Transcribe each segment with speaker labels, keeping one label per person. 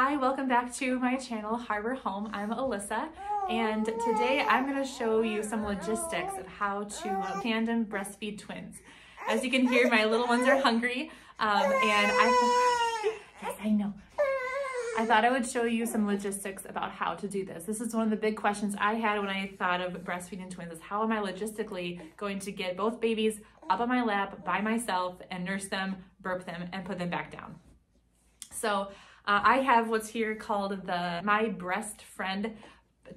Speaker 1: Hi, welcome back to my channel, Harbor Home. I'm Alyssa, and today I'm gonna show you some logistics of how to tandem breastfeed twins. As you can hear, my little ones are hungry, um, and I, I know. I thought I would show you some logistics about how to do this. This is one of the big questions I had when I thought of breastfeeding twins is how am I logistically going to get both babies up on my lap by myself and nurse them, burp them, and put them back down. So uh, I have what's here called the My Brest Friend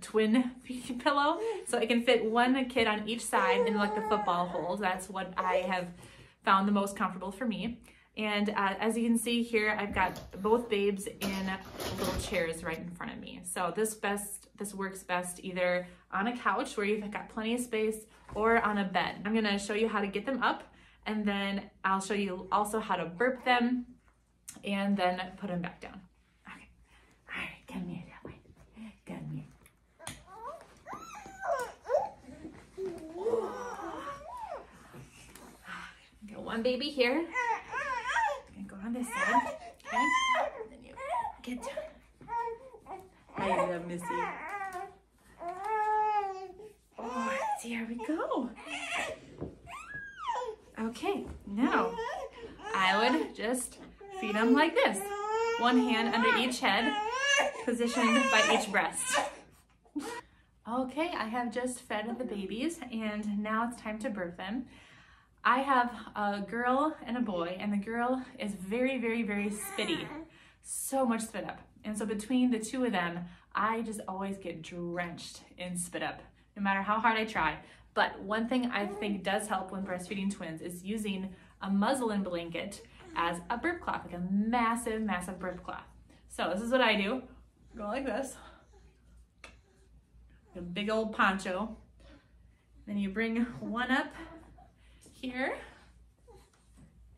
Speaker 1: twin pillow. So it can fit one kid on each side in like the football hold. That's what I have found the most comfortable for me. And uh, as you can see here, I've got both babes in little chairs right in front of me. So this best, this works best either on a couch where you've got plenty of space or on a bed. I'm gonna show you how to get them up and then I'll show you also how to burp them and then put them back down. Okay, all right, come here that way. Come here. Got one baby here. Gonna go on this side. Okay. Then you get down. I love Missy. Oh, here we go. Okay, now I would just feed them like this. One hand under each head, positioned by each breast. Okay, I have just fed the babies and now it's time to birth them. I have a girl and a boy and the girl is very, very, very spitty. So much spit up. And so between the two of them, I just always get drenched in spit up, no matter how hard I try. But one thing I think does help when breastfeeding twins is using a muslin blanket as a burp cloth, like a massive, massive burp cloth. So this is what I do. Go like this. A big old poncho. Then you bring one up here.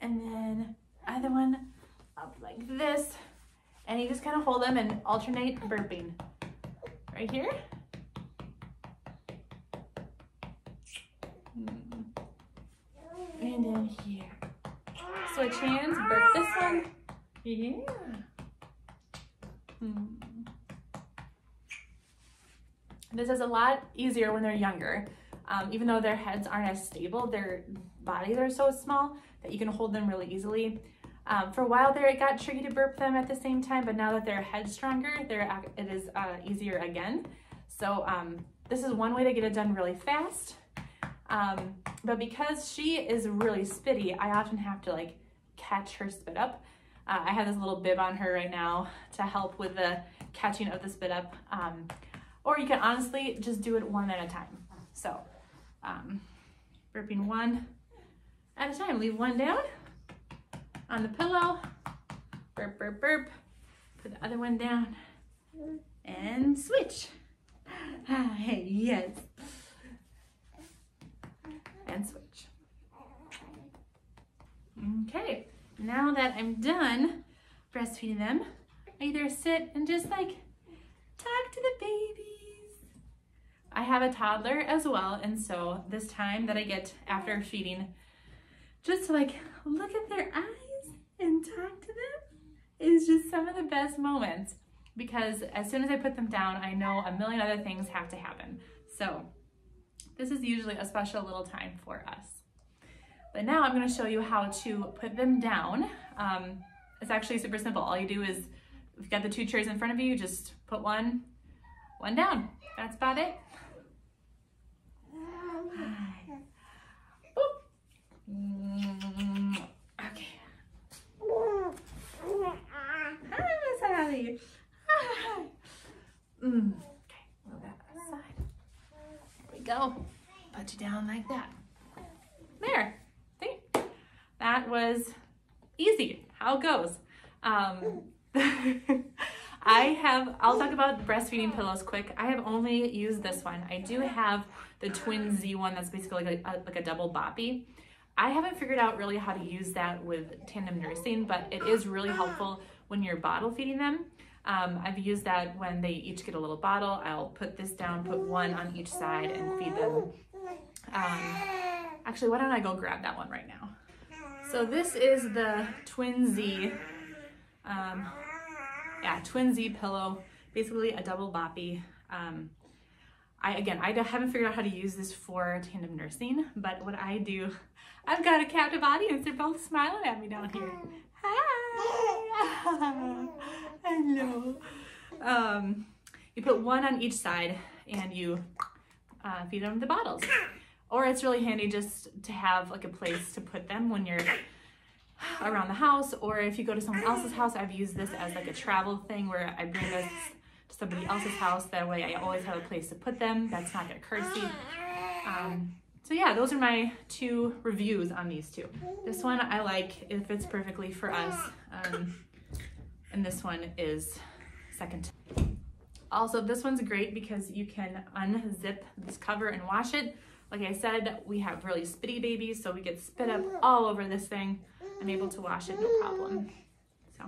Speaker 1: And then other one up like this. And you just kind of hold them and alternate burping. Right here. Hmm. And then here. Switch hands, but this one. Yeah. Hmm. This is a lot easier when they're younger. Um, even though their heads aren't as stable, their bodies are so small that you can hold them really easily. Um, for a while there, it got tricky to burp them at the same time, but now that their head's stronger, they're, it is uh, easier again. So um, this is one way to get it done really fast. Um, but because she is really spitty, I often have to like catch her spit up. Uh, I have this little bib on her right now to help with the catching of the spit up. Um, or you can honestly just do it one at a time. So um, burping one at a time. Leave one down on the pillow. Burp, burp, burp. Put the other one down and switch. Hey, yes. And switch. Okay, now that I'm done breastfeeding them, I either sit and just like talk to the babies. I have a toddler as well, and so this time that I get after feeding, just to like look at their eyes and talk to them is just some of the best moments because as soon as I put them down, I know a million other things have to happen. So this is usually a special little time for us. But now I'm gonna show you how to put them down. Um, it's actually super simple. All you do is, if you've got the two chairs in front of you, just put one, one down. That's about it. Mm. Okay, move that aside. There we go. Put you down like that. That was easy. How it goes. Um, I have, I'll talk about breastfeeding pillows quick. I have only used this one. I do have the Twin Z one that's basically like a, like a double boppy. I haven't figured out really how to use that with tandem nursing, but it is really helpful when you're bottle feeding them. Um, I've used that when they each get a little bottle. I'll put this down, put one on each side and feed them. Um, actually, why don't I go grab that one right now? So this is the Twin Z um, yeah, twin Z pillow, basically a double boppy. Um, I, again, I haven't figured out how to use this for tandem nursing, but what I do, I've got a captive audience. They're both smiling at me down here. Hi. Hello. Um, you put one on each side and you uh, feed them the bottles. Or it's really handy just to have like a place to put them when you're around the house. Or if you go to someone else's house I've used this as like a travel thing where I bring this to somebody else's house. That way I always have a place to put them. That's not gonna um, so yeah those are my two reviews on these two. This one I like it fits perfectly for us. Um, and this one is second also this one's great because you can unzip this cover and wash it like I said we have really spitty babies so we get spit up all over this thing I'm able to wash it no problem. So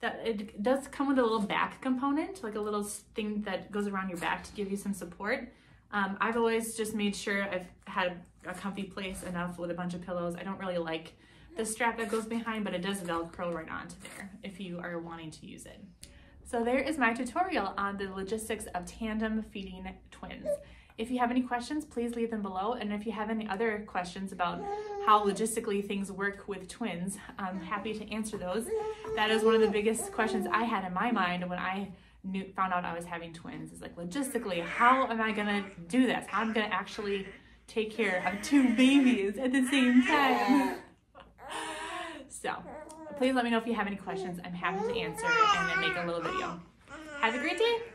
Speaker 1: that it does come with a little back component, like a little thing that goes around your back to give you some support. Um, I've always just made sure I've had a comfy place enough with a bunch of pillows. I don't really like the strap that goes behind, but it does Velcro right onto there if you are wanting to use it. So there is my tutorial on the logistics of tandem feeding twins. If you have any questions, please leave them below. And if you have any other questions about how logistically things work with twins, I'm happy to answer those. That is one of the biggest questions I had in my mind when I knew, found out I was having twins. Is like logistically, how am I gonna do this? How am I gonna actually take care of two babies at the same time? so please let me know if you have any questions. I'm happy to answer and then make a little video. Have a great day.